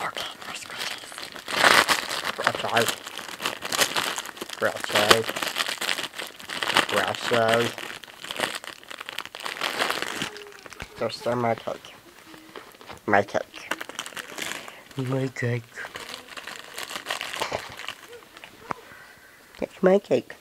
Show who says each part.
Speaker 1: Okay, nice Grossos. Grossos. Grossos. There's still my cake. My cake. My cake. It's my cake.